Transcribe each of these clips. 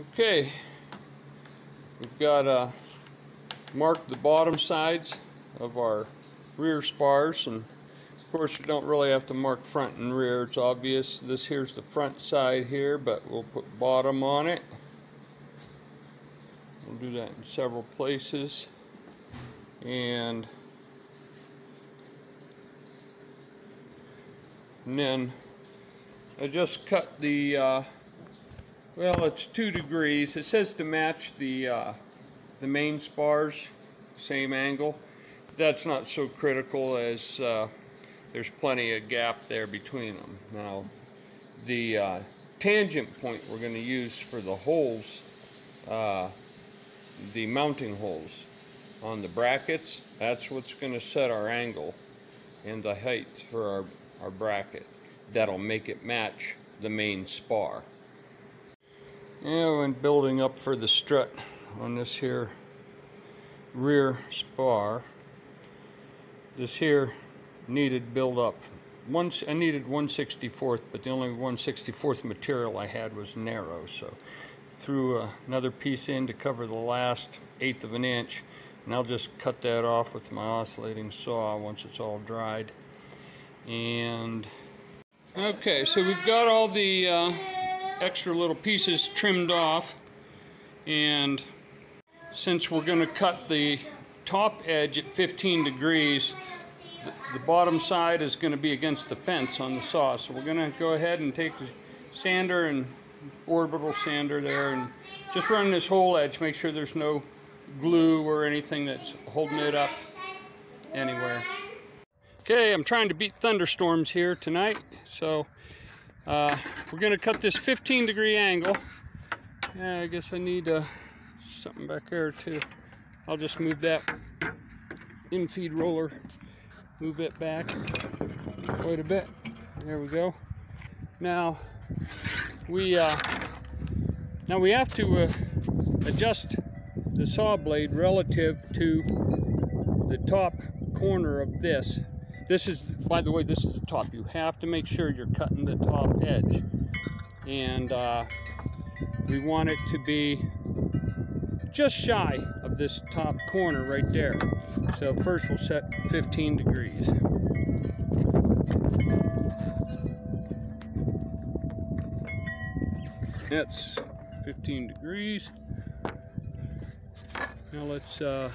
Okay, we've got uh, marked the bottom sides of our rear spars and of course you don't really have to mark front and rear. It's obvious this here's the front side here but we'll put bottom on it. We'll do that in several places. And and then I just cut the uh, well, it's two degrees. It says to match the uh, the main spars, same angle. That's not so critical as uh, there's plenty of gap there between them. Now, the uh, tangent point we're going to use for the holes, uh, the mounting holes on the brackets, that's what's going to set our angle and the height for our, our bracket. That'll make it match the main spar. Yeah, when building up for the strut on this here rear spar, this here needed build up. Once I needed 164th, but the only 164th material I had was narrow, so threw uh, another piece in to cover the last eighth of an inch, and I'll just cut that off with my oscillating saw once it's all dried. And okay, so we've got all the uh, extra little pieces trimmed off. And since we're going to cut the top edge at 15 degrees the, the bottom side is going to be against the fence on the saw. So we're going to go ahead and take the sander and orbital sander there and just run this whole edge make sure there's no glue or anything that's holding it up anywhere. Okay I'm trying to beat thunderstorms here tonight so uh, we're going to cut this 15 degree angle. Yeah, I guess I need uh, something back there too. I'll just move that infeed roller, move it back quite a bit. There we go. Now we uh, now we have to uh, adjust the saw blade relative to the top corner of this this is, by the way, this is the top. You have to make sure you're cutting the top edge. And uh, we want it to be just shy of this top corner right there. So first we'll set 15 degrees. That's 15 degrees. Now let's uh,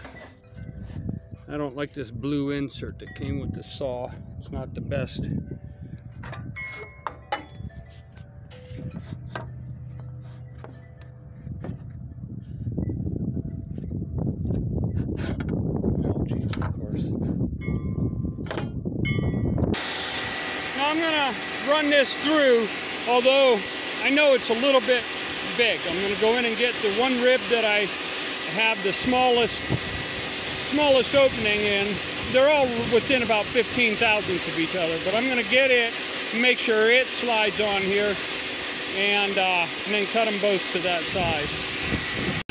I don't like this blue insert that came with the saw. It's not the best. Oh, now I'm gonna run this through, although I know it's a little bit big. I'm gonna go in and get the one rib that I have the smallest smallest opening and they're all within about 15 thousandths of each other. But I'm going to get it, make sure it slides on here, and, uh, and then cut them both to that size.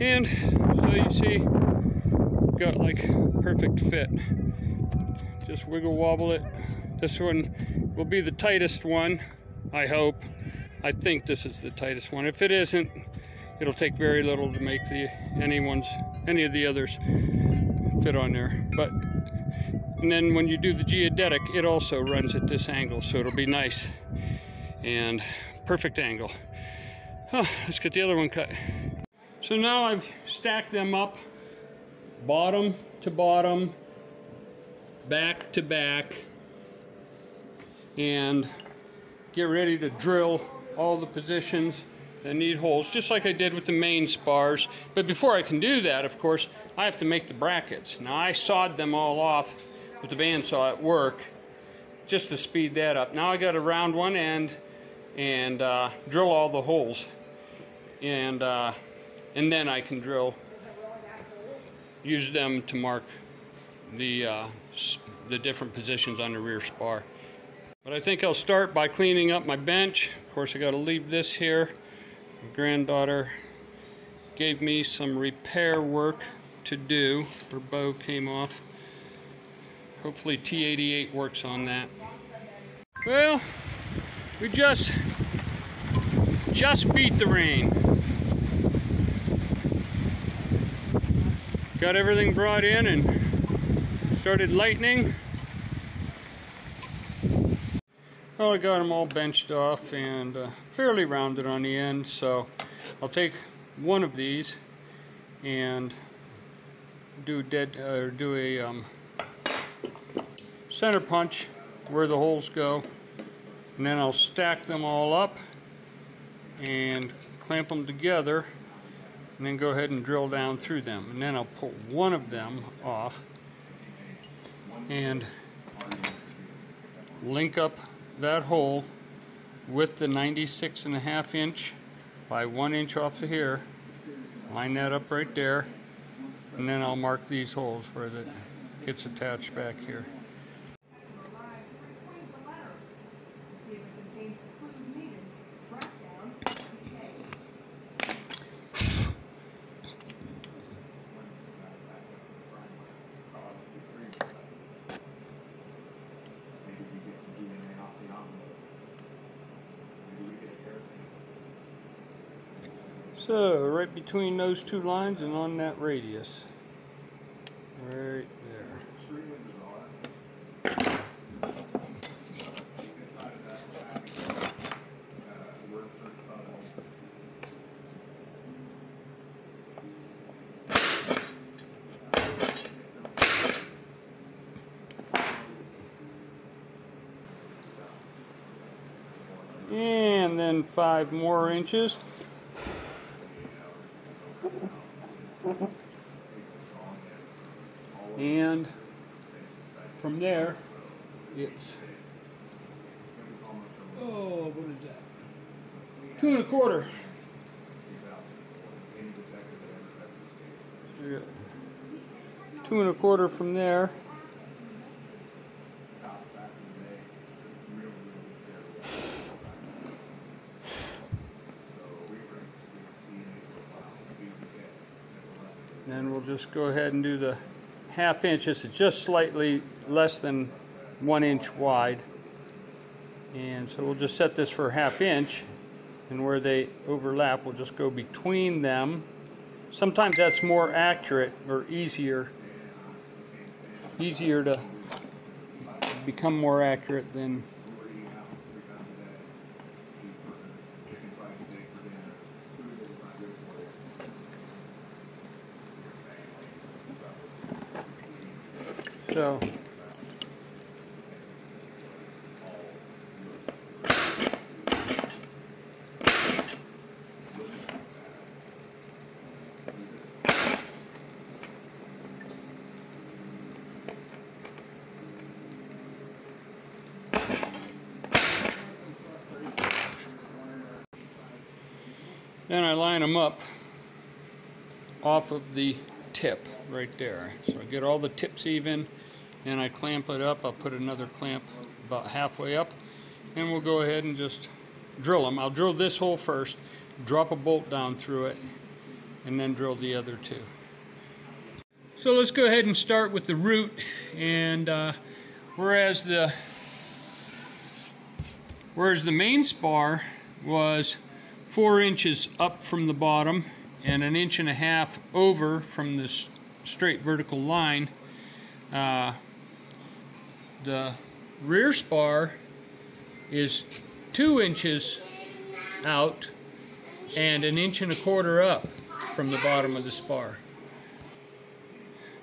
And so you see, got like perfect fit. Just wiggle wobble it. This one will be the tightest one, I hope. I think this is the tightest one. If it isn't, it'll take very little to make the anyone's any of the others fit on there. But and then when you do the geodetic it also runs at this angle so it'll be nice and perfect angle. Oh, let's get the other one cut. So now I've stacked them up bottom to bottom back to back and get ready to drill all the positions that need holes, just like I did with the main spars. But before I can do that, of course, I have to make the brackets. Now, I sawed them all off with the bandsaw at work just to speed that up. Now I got to round one end and uh, drill all the holes. And, uh, and then I can drill, use them to mark the, uh, the different positions on the rear spar. But I think I'll start by cleaning up my bench. Of course, I got to leave this here granddaughter gave me some repair work to do. Her bow came off. Hopefully T88 works on that. Well, we just just beat the rain. Got everything brought in and started lightning. Well, I got them all benched off and uh, fairly rounded on the end, so I'll take one of these and do dead or do a um, center punch where the holes go. And then I'll stack them all up and clamp them together and then go ahead and drill down through them. And then I'll pull one of them off and link up that hole with the 96 and a half inch by one inch off of here. Line that up right there and then I'll mark these holes where it gets attached back here So, right between those two lines and on that radius. Right there. And then five more inches. And from there, it's, oh, what is that? Two and a quarter. Two and a quarter from there. And then we'll just go ahead and do the half inch. This is just slightly less than one inch wide. And so we'll just set this for a half inch. And where they overlap, we'll just go between them. Sometimes that's more accurate or easier. Easier to become more accurate than So Then I line them up off of the tip right there. So I get all the tips even and I clamp it up. I'll put another clamp about halfway up and we'll go ahead and just drill them. I'll drill this hole first, drop a bolt down through it, and then drill the other two. So let's go ahead and start with the root and uh, whereas the whereas the main spar was four inches up from the bottom and an inch and a half over from this straight vertical line uh, the rear spar is two inches out and an inch and a quarter up from the bottom of the spar.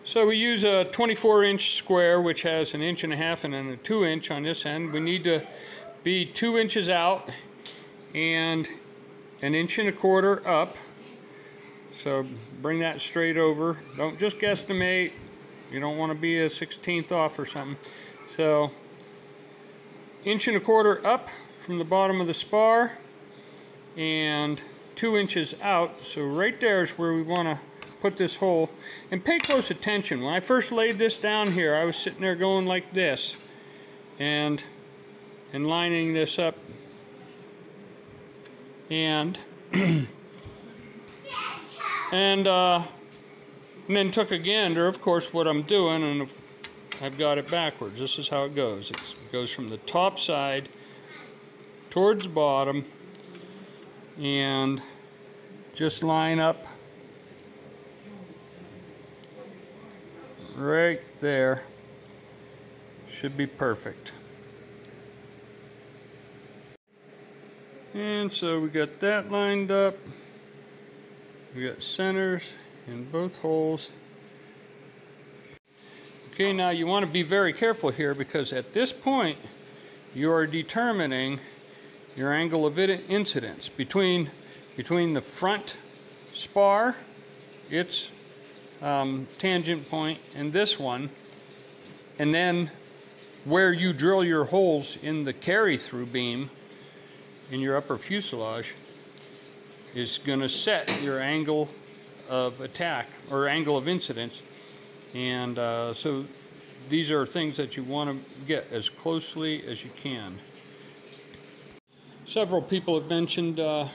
So we use a 24 inch square which has an inch and a half and then a two inch on this end. We need to be two inches out and an inch and a quarter up. So bring that straight over. Don't just guesstimate. You don't want to be a 16th off or something. So inch and a quarter up from the bottom of the spar and two inches out. So right there is where we want to put this hole. And pay close attention. When I first laid this down here, I was sitting there going like this and and lining this up and and uh, and then took a gander of course what I'm doing and I've got it backwards. This is how it goes. It goes from the top side towards the bottom, and just line up right there. Should be perfect. And so we got that lined up. We got centers in both holes. Okay, now you want to be very careful here because at this point you are determining your angle of incidence between between the front spar, its um, tangent point, and this one, and then where you drill your holes in the carry-through beam in your upper fuselage is going to set your angle of attack or angle of incidence. And uh, so these are things that you want to get as closely as you can. Several people have mentioned uh,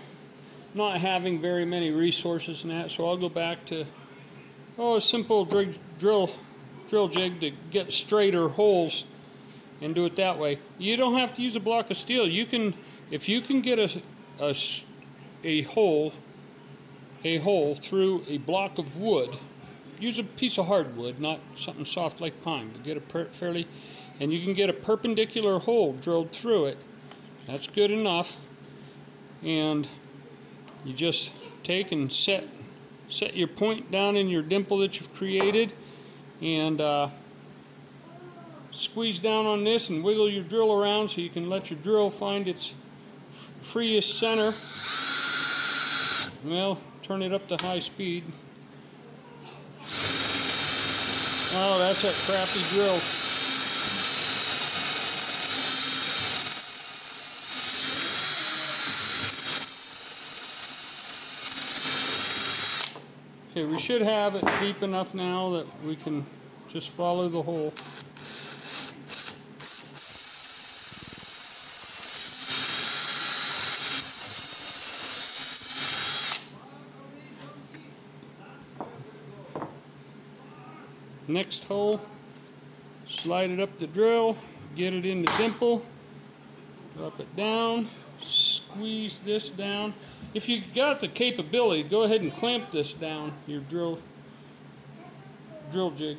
not having very many resources and that, so I'll go back to oh a simple drill drill drill jig to get straighter holes and do it that way. You don't have to use a block of steel. You can if you can get a a, a hole a hole through a block of wood. Use a piece of hardwood, not something soft like pine, but get a fairly, and you can get a perpendicular hole drilled through it. That's good enough. And you just take and set set your point down in your dimple that you've created and uh, squeeze down on this and wiggle your drill around so you can let your drill find its freest center. Well, turn it up to high speed. Oh, that's that crappy drill. Okay, we should have it deep enough now that we can just follow the hole. Next hole, slide it up the drill, get it in the dimple, drop it down, squeeze this down. If you got the capability, go ahead and clamp this down, your drill, drill jig.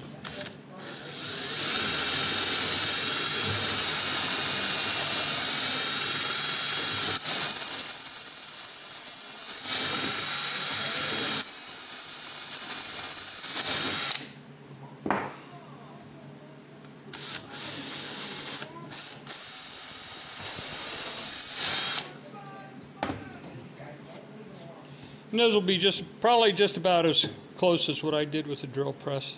And those will be just probably just about as close as what I did with the drill press.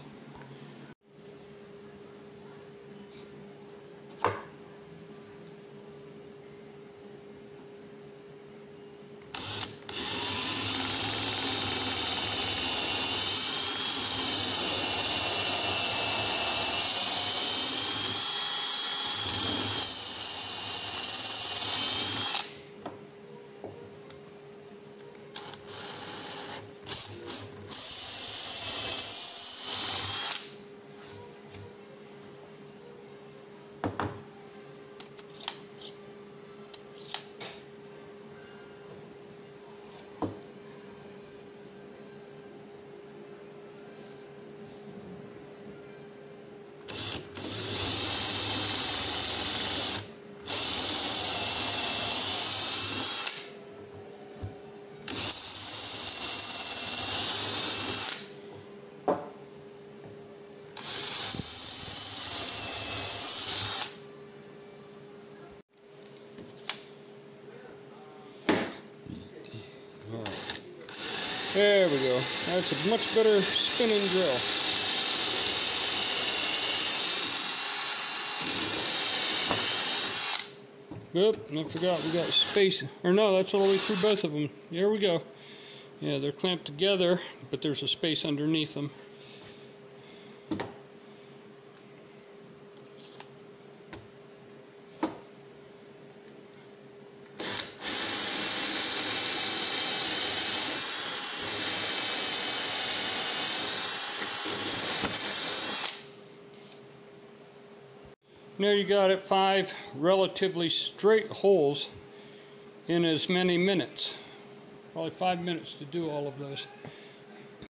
There we go. That's a much better spinning drill. Oop, I forgot we got space. Or no, that's all the way through both of them. There we go. Yeah, they're clamped together, but there's a space underneath them. There you got it, five relatively straight holes in as many minutes. probably five minutes to do all of those.